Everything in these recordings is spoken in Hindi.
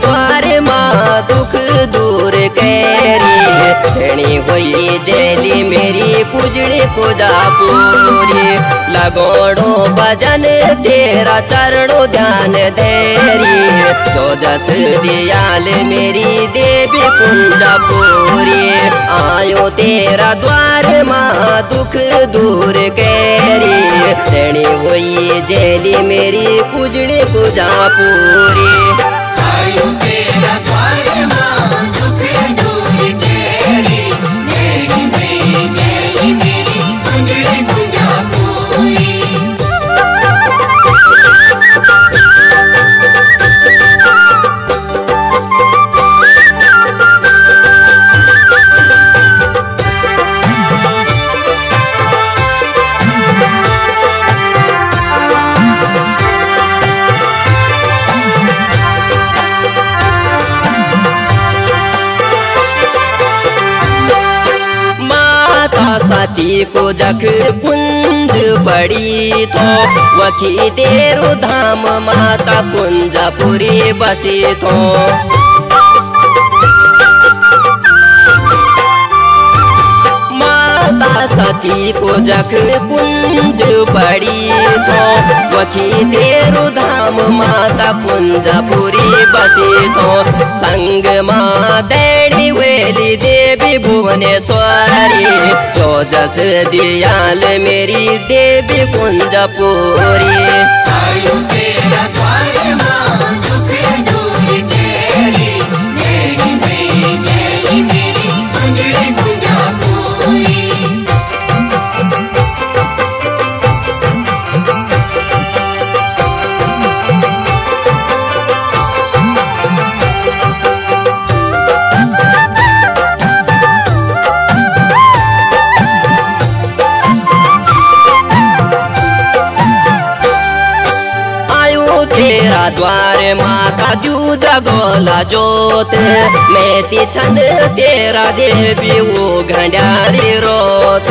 द्वार माँ दुख दूर कैरी हुई जेली मेरी पुजड़ी पूजा पूरी। लगोड़ो भजन तेरा चरणो ध्यान धैरी जो जस दियाल मेरी देवी कुंजा पूरी। आयो तेरा द्वार माँ दुख दूर कैरी धनी हुई जेली मेरी कुजड़ी पूजा पूरी। सती को जख कुंज बड़ी तो वखी तेरो धाम माता कुंजपुरी बसी तो। माता सती को जख कुंज पड़ी तो वखी तेरो धाम माता पुंजपुरी बसी तो संग मेणी वेली देवी भुवनेश्वरी। तो जस दियाल मेरी देवी कुंजपुरी द्वार माता दूध गोला जोत। मैं छंद तेरा देवी वो घंडारी रोत।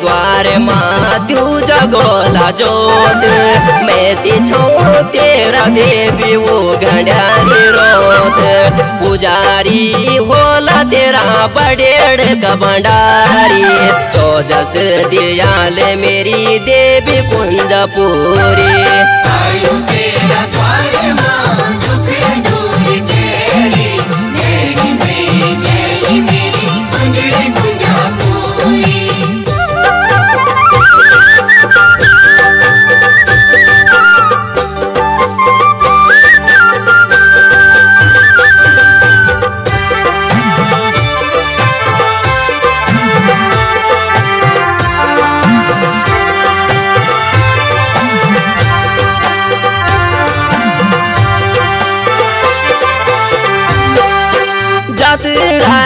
द्वार माँ दूजा गोला जोत मैं छो तेरा देवी वो घंडारी रोत पुजारी होला तेरा बड़ेड़ का भंडारी तो जस दियाल मेरी देवी कुंजपुरी। आयु तेरा द्वार माँ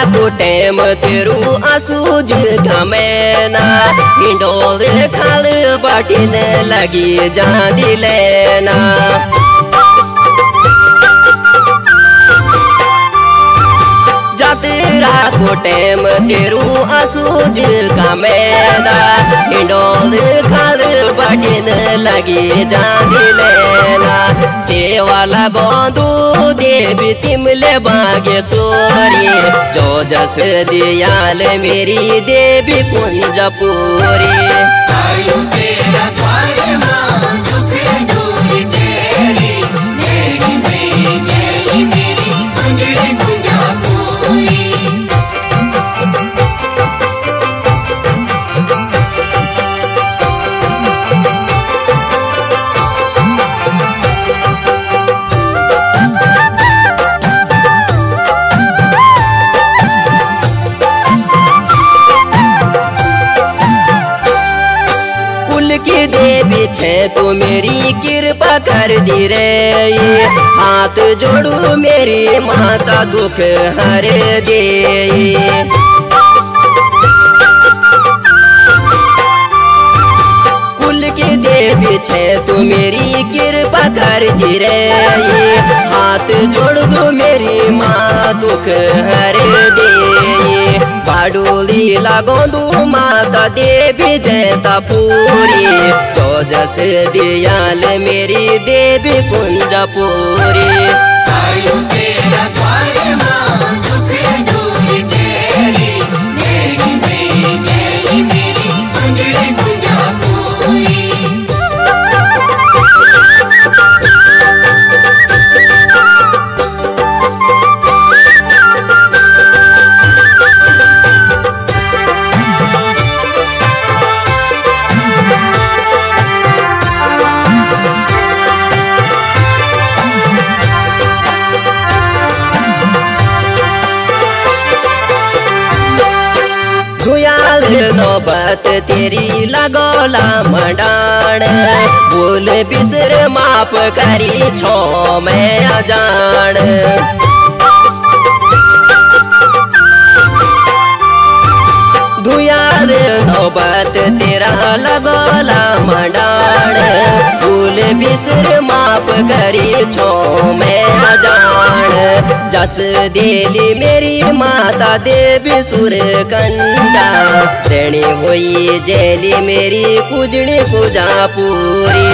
को टेम तेरू आसूज गमेना हिंडोल खाल बाटी ने लगी जा लेना। को टेम तेरू आसूज गमेना हिंडोल खाल बाटिन लगी जादी लेना। सेवाला बंधु देवी तिमले बागेश्वरी जो जस दियाल मेरी देवी कुंजपुरी की देवी छे तो मेरी कृपा कर दी रे। हाथ जोड़ू मेरी माता दुख हर दे। देवी छे तो मेरी कृपा कर दी रे। हाथ जोड़ दो मेरी माँ दुख हर दे। पाडुली लागोंदू माता देवी जयता पूरी। चौजस दियाल मेरी देवी कुंजपुरी नौबत तेरी लगोला मडाण बोल बिसर माप करी छो मैं अजान। दुयाल नौबत तेरा लगोला मडाण भूल बिसर माप करी छो मैं जस देली मेरी माता देवी सुर देनी हुई जेली मेरी कुजनी पूजा पूरी।